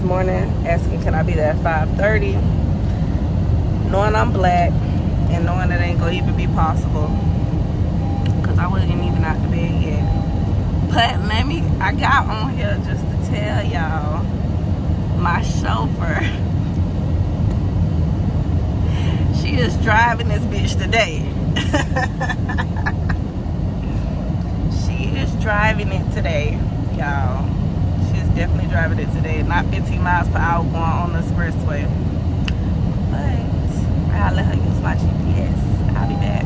morning asking can i be there at 5 30 knowing i'm black and knowing that ain't gonna even be possible because i wasn't even out the bed yet. But let me i got on here just to tell y'all my chauffeur she is driving this bitch today. She is driving it today, y'all. She's definitely driving it today. Not 15 miles per hour going on the expressway. But I'll let her use my GPS. I'll be back.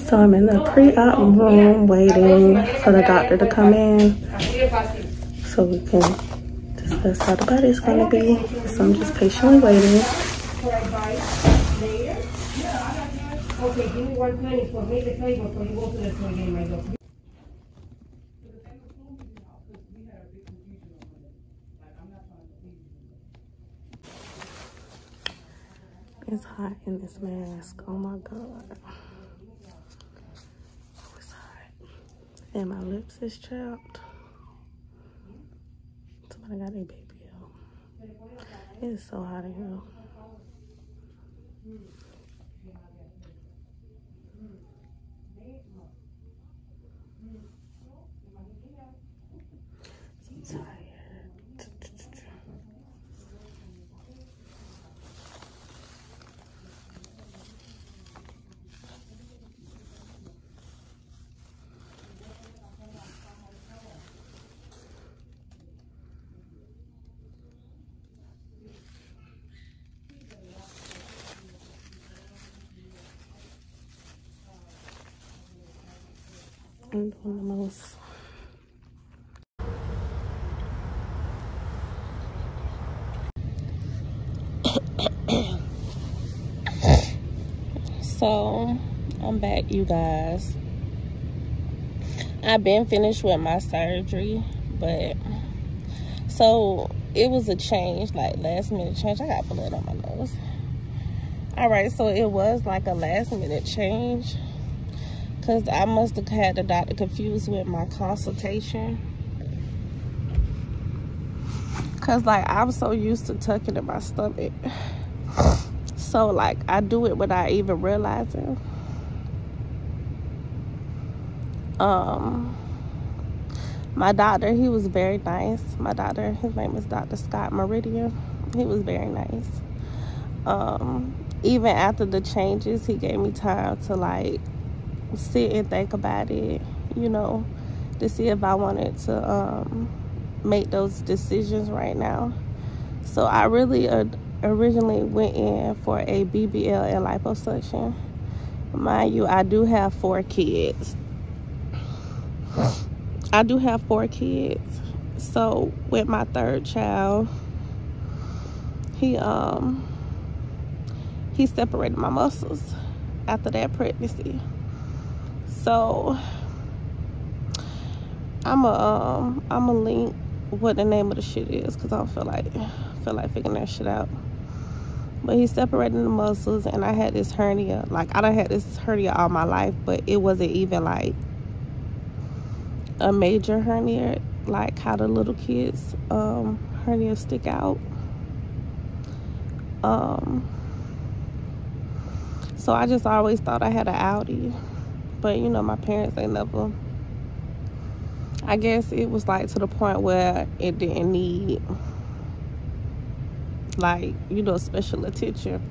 So I'm in the pre-op room waiting for the doctor to come in so we can discuss how the body's gonna be. So I'm just patiently waiting. Okay, give me one penny for make the table so you go to the toy game, my daughter. It's hot in this mask. Oh my god. Oh, it's hot. And my lips is chapped. Somebody got a baby out. It's so hot in here. I'm doing the most. so I'm back, you guys. I've been finished with my surgery, but so it was a change, like last minute change. I got blood on my nose. All right, so it was like a last minute change because I must have had the doctor confused with my consultation. Because, like, I'm so used to tucking in my stomach. So, like, I do it without even realizing. Um, my doctor, he was very nice. My doctor, his name is Dr. Scott Moradian. He was very nice. Um, even after the changes, he gave me time to, like, sit and think about it, you know, to see if I wanted to um, make those decisions right now. So I really uh, originally went in for a BBL and liposuction. Mind you, I do have four kids. I do have four kids. So with my third child, he um he separated my muscles after that pregnancy. So I'm a um I'm a link what the name of the shit is because I don't feel like feel like figuring that shit out. But he's separating the muscles and I had this hernia. Like I don't had this hernia all my life, but it wasn't even like a major hernia, like how the little kids um hernia stick out. Um so I just always thought I had an outie but you know my parents, they never i guess it was like to the point where it didn't need like you know special attention.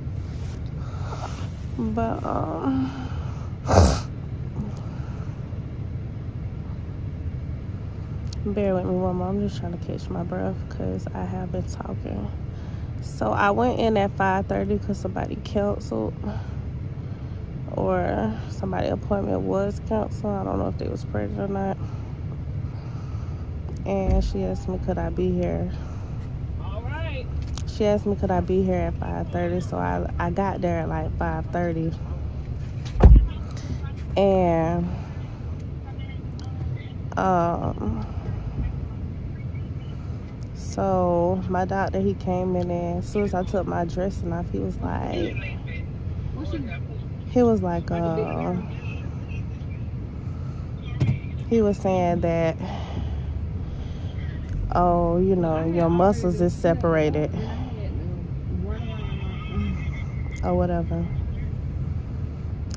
But um bear with me one more i'm just trying to catch my breath because i have been talking. So i went in at 5 30 because somebody canceled or somebody appointment was canceled. I don't know if they was pregnant or not. And she asked me could I be here. All right. She asked me could I be here at 5.30. So I, I got there at like 5.30. And um so my doctor he came in and as soon as I took my dressing off he was like he was like, uh, he was saying that oh, you know, your muscles is separated or whatever.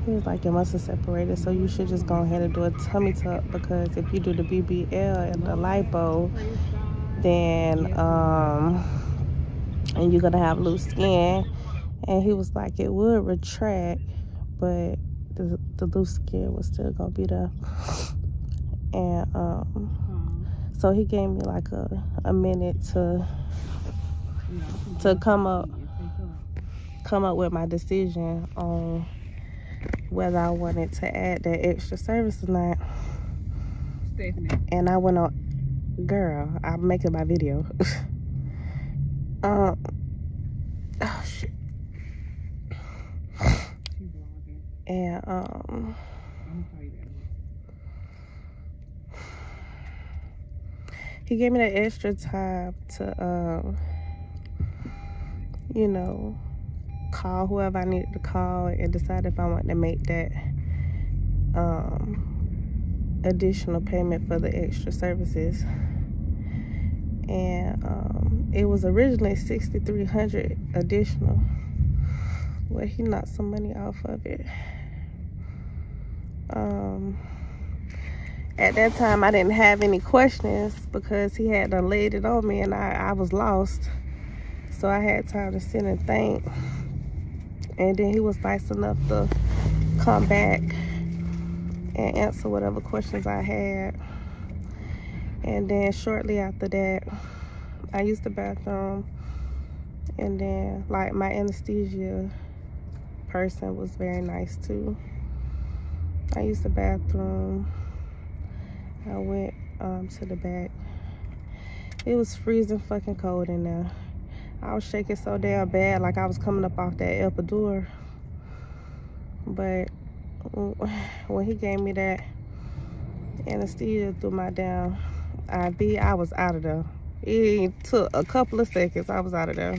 He was like, your muscles separated, so you should just go ahead and do a tummy tuck because if you do the BBL and the lipo, then um, and you're gonna have loose skin. And he was like, it would retract, but the, the loose skin was still gonna be there. And um, so he gave me like a, a minute to to come up come up with my decision on whether I wanted to add that extra service or not. Stephanie. And I went on, girl, I'm making my video. um, oh shit. And um, he gave me that extra time to um, you know, call whoever I needed to call and decide if I want to make that um, additional payment for the extra services. And um, it was originally 6300 additional. Well, he knocked some money off of it. Um, at that time, I didn't have any questions because he had laid it on me and I, I was lost. So I had time to sit and think. And then he was nice enough to come back and answer whatever questions I had. And then shortly after that I used the bathroom. And then like my anesthesia person was very nice too I used the bathroom I went um, to the back it was freezing fucking cold in there I was shaking so damn bad, like I was coming up off that epidural. But when he gave me that anesthesia through my down IV, I was out of there. It took a couple of seconds, I was out of there.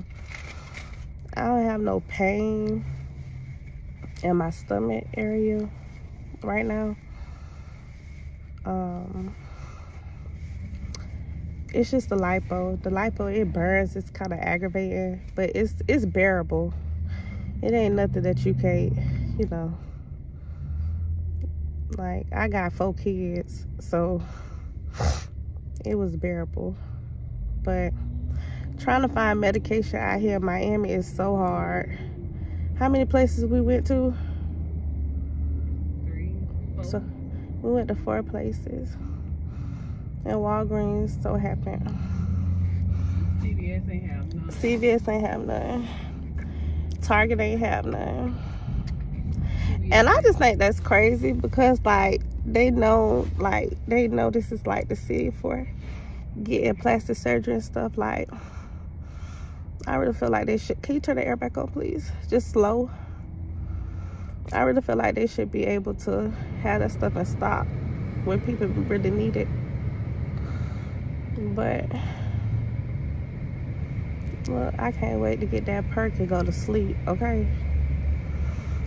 I don't have no pain in my stomach area right now. Um, it's just the lipo. The lipo, it burns. It's kind of aggravating, but it's it's bearable. It ain't nothing that you can't, you know. Like, I got four kids, so it was bearable. But trying to find medication out here in Miami is so hard. How many places we went to? So we went to four places and Walgreens so happened. CVS ain't have none. CVS ain't have none. Target ain't have none. And I just think that's crazy because like they know like they know this is like the city for getting plastic surgery and stuff like I really feel like they should can you turn the air back on please? Just slow. I really feel like they should be able to have that stuff in stock when people really need it. But well i can't wait to get that perk and go to sleep okay?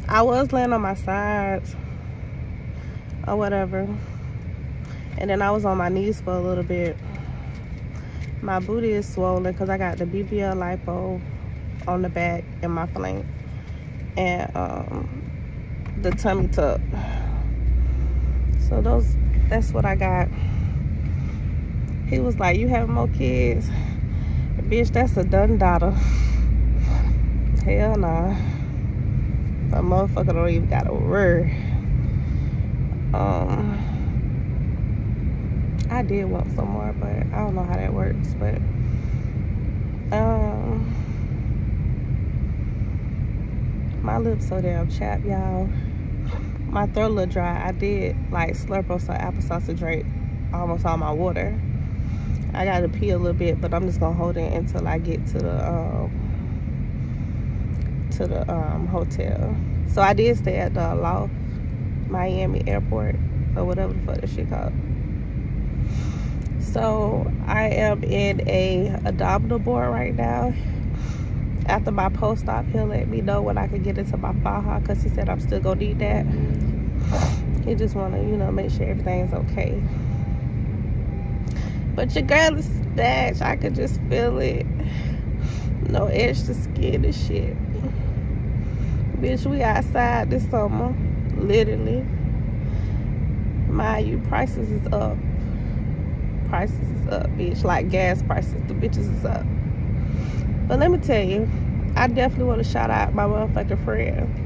I was laying on my sides or whatever and then i was on my knees for a little bit. My booty is swollen because i got the bbl lipo on the back and my flank. And um, the tummy tuck so those that's what i got he was like, you have more kids? Bitch, that's a done daughter. Hell nah. A motherfucker don't even got a word. Um, I did want some more, but I don't know how that works. But um, my lips so damn chapped, y'all. My throat a little dry. I did like slurp on some applesauce to drink almost all my water. I gotta pee a little bit, but I'm just gonna hold it until I get to the um, to the um, hotel. So I did stay at the Loft Miami Airport or whatever the fuck that shit called. So I am in a abdominal board right now. After my post-op, he'll let me know when I can get into my faja because he said I'm still gonna need that. He just wanna, you know, make sure everything's okay. But your girl is snatched. I could just feel it. No extra skin and shit. Bitch, we outside this summer. Literally. Mind you, prices is up. Prices is up, bitch. Like gas prices. The bitches is up. But let me tell you, I definitely want to shout out my motherfucking friend.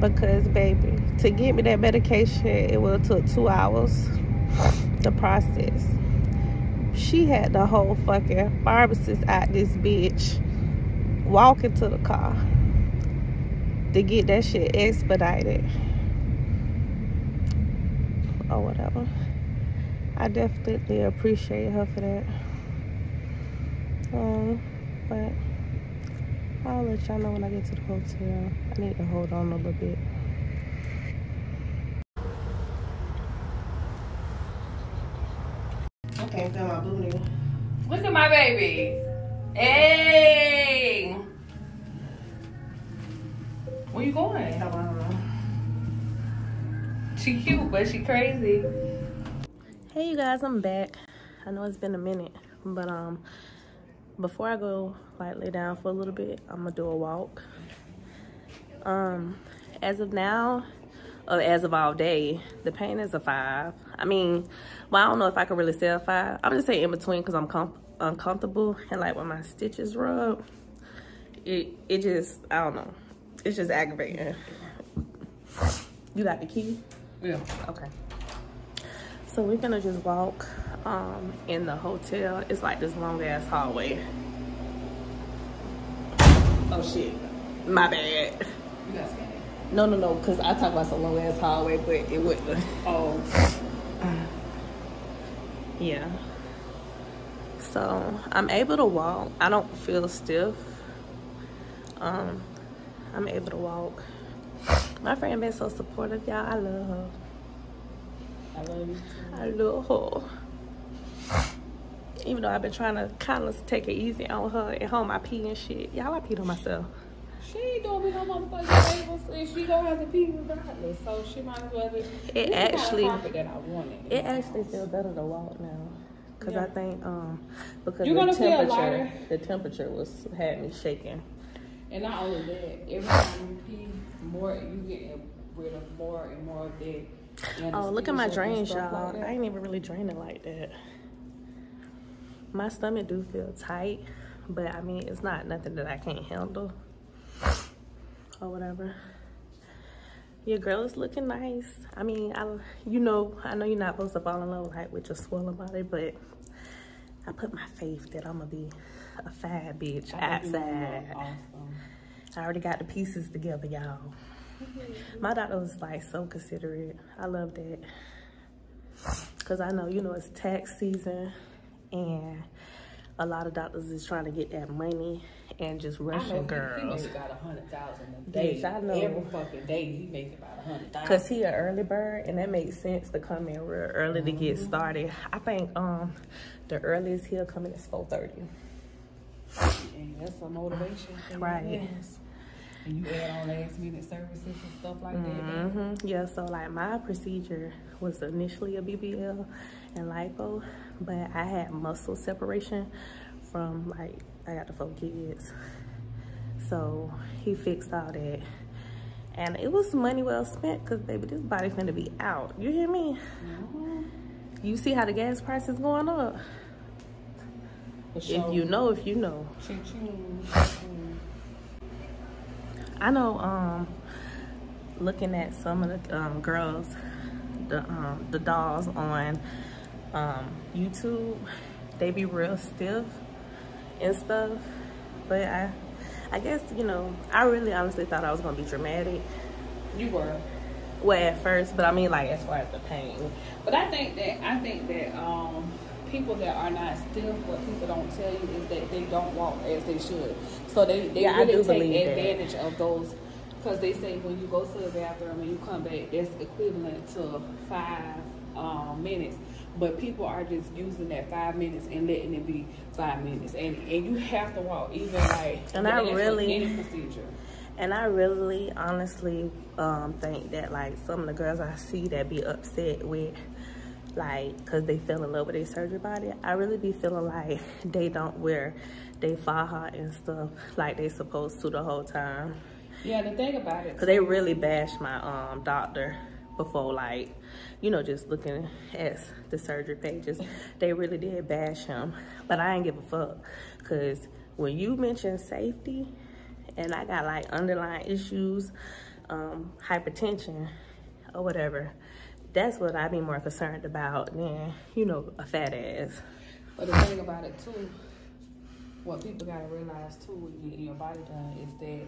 Because, baby, to get me that medication, it would have took two hours. The process. She had the whole fucking pharmacist at this bitch walking to the car to get that shit expedited. Or whatever. I definitely appreciate her for that. Um, but I'll let y'all know when I get to the hotel. I need to hold on a little bit. I can't feel my booty. Look at my baby. Hey. Where you going? Come on. She cute, but she crazy. Hey you guys, I'm back. I know it's been a minute, but um, before I go like lay down for a little bit, I'm gonna do a walk. Um, as of now, or as of all day, the pain is a five. I mean, well, I don't know if I can really say a five. I'm just saying in between because I'm com uncomfortable and like when my stitches rub, it it just I don't know, it's just aggravating. You got the key? Yeah. Okay. So we're gonna just walk um, in the hotel. It's like this long ass hallway. Oh shit, my bad. You got scared. No, no, no, because I talk about some long ass hallway, but it wouldn't. Oh. Yeah. So I'm able to walk. I don't feel stiff. Um, I'm able to walk. My friend been so supportive, y'all. I love her. I love you. I love her. Even though I've been trying to kind of take it easy on her at home. I pee and shit. Y'all, I peed on myself. She ain't doing me no motherfucking favors, and she don't have to pee regardless. So she might as well just. It actually- that I wanted. It actually feels better to walk now. Cause Yeah. I think um because You're the temperature the temperature was had me shaking. And not only that, every time you pee, more you get rid of more and more of that. Oh, look at my drains, y'all. like. I ain't even really draining like that. My stomach do feel tight, but I mean it's not nothing that I can't handle. Or whatever. Your girl is looking nice. I mean, I you know, I know you're not supposed to fall in love like with your swollen body, but I put my faith that I'm gonna be a fat bitch I outside. Awesome. I already got the pieces together, y'all. My doctor was like so considerate. I love that. Cause I know, you know, it's tax season and a lot of doctors is trying to get that money and just rushing he, he girls. make about a hundred thousand a day. Bitch, I know. Every fucking day he makes about a hundred thousand. Cause he an early bird and that makes sense to come in real early to get started. I think um the earliest he'll come in is 4.30. And that's a motivation. you, Right. yes. And you add on last minute services and stuff like that. hmm Yeah, so like my procedure was initially a BBL and lipo, but I had muscle separation from like I got the four kids. So he fixed all that. And it was money well spent because baby, this body finna be out. You hear me? Mhm. You see how the gas price is going up? For If you know, if you know. I know um looking at some of the um, girls the um the dolls on um YouTube they be real stiff and stuff but I I guess you know I really honestly thought I was gonna be dramatic You were. well at first but I mean like as far as the pain But I think that I think that um, people that are not stiff, what people don't tell you is that they don't walk as they should. So they, they Yeah, I really do take believe that. advantage of those because they say when you go to the bathroom and you come back, that's equivalent to five um, minutes. But people are just using that five minutes and letting it be five minutes, and and you have to walk even like And I really- any procedure. And I really, honestly, um, think that like some of the girls I see that be upset with like because they fell in love with their surgery body i really be feeling like they don't wear they faja and stuff like they supposed to the whole time Yeah, the thing about it, because they really bashed my um doctor before like you know just looking at the surgery pages. They really did bash him but i ain't give a fuck. Because when you mention safety and i got like underlying issues um hypertension or whatever that's what I'd be more concerned about than you know a fat ass. But the thing about it too, what people gotta realize too when you getting your body done is that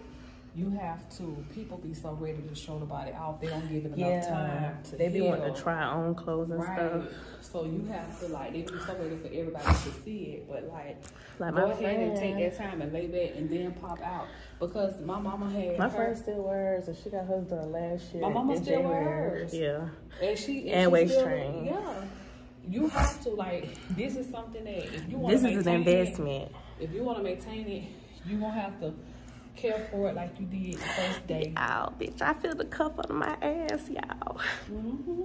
you have to. People be so ready to show the body off, they don't give it enough time to they be heal. wanting to try on clothes and Right. stuff So you have to like they be so ready for everybody to see it, but like, Like go ahead and take that time and lay back and then pop out because my mama had my her, friend still wears and she got hers done last year My mama still wear January. hers. yeah and she and she waist train. Yeah, you have to like this is something that if you want this is an maintain it, investment if you want to maintain it, you gonna have to care for it like you did the first day. Ow, bitch, I feel the cuff under my ass, y'all. hmm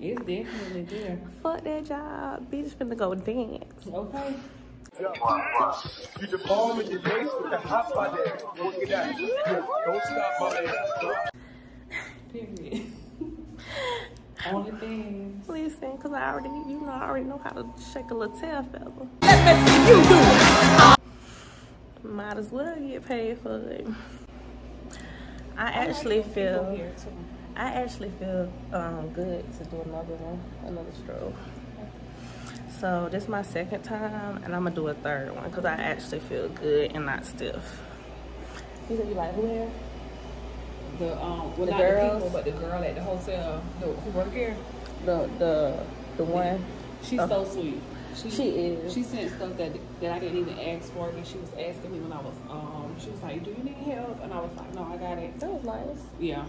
It's definitely there. Fuck that job. Bitch finna go dance. Okay. You deform in your face with the hot spot there. Work it out. Don't stop, my man. Period. Only thing. Listen, cause I already, you know, I already know how to shake a little tail feather. Might as well get paid for it. I actually People feel, here too. I actually feel um, good to do another one, another stroke. So this is my second time, and I'm gonna do a third one because I actually feel good and not stiff. You said you like who hair? The um, well, The not girls? the people, but the girl at the hotel the, who work here. The the the one. She's Oh. so sweet. She is. She sent stuff that that I didn't even ask for, and she was asking me when I was um. She was like, "Do you need help?" And I was like, "No, I got it." That was nice. Yeah.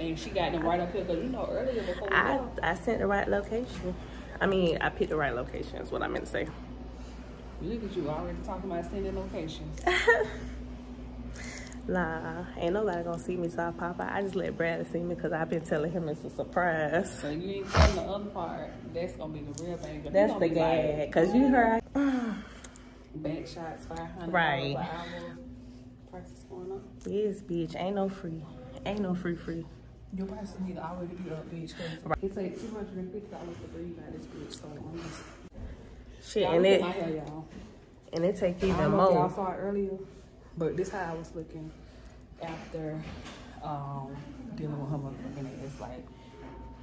And she got them right up here because you know earlier before I left, I sent the right location. I mean, I picked the right location. Is what I meant to say. look at you already talking about sending locations. Nah, ain't nobody gonna see me, so I pop out. I just let Brad see me because I've been telling him it's a surprise. So you ain't telling the other part. That's gonna be the real thing. That's the be like. Cause you heard. Back shots, five hundred Right. dollars an. Prices going up. Yes, bitch. Ain't no free. Ain't no free free. Your prices need to already be up, bitch. Cause it takes two hundred and fifty dollars to breathe out this bitch. So I'm just. Shit, and it hair, and it take even if y'all saw it earlier, but this how I was looking after um, dealing with her motherfucking ass. Like,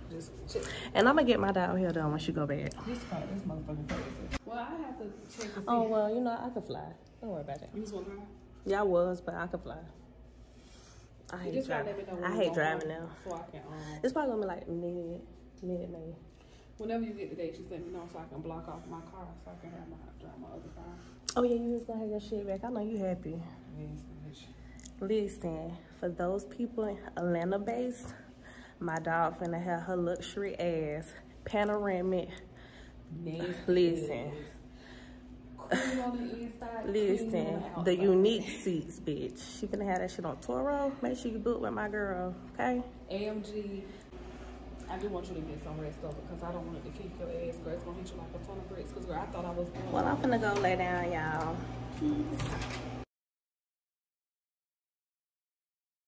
just check. And I'm gonna get my down here done once you go back. This part, this motherfucking crazy. Well, I have to check to see. Oh well, you know I can fly. Don't worry about it. You was wondering? Yeah, I was, but I can fly. I You hate just driving. let me know when I hate driving now. So I can, um, It's probably gonna be like mid mid May. whenever you get the date, just let me know so I can block off my car so I can have my drive my other car. Oh yeah, you just gonna have your shit back. I know you happy. Listen, for those people in Atlanta based, my dog finna have her luxury ass panoramic. Listen. ass. Clean on the inside, Listen, the the unique seats, bitch. She finna have that shit on Turo. Make sure you book with my girl, okay? AMG. I do want you to get some rest though because I don't want it to kick your ass, girl. It's gonna hit you like a ton of bricks. Cause girl, I thought I was going. Well, I'm finna go lay down, y'all. Peace.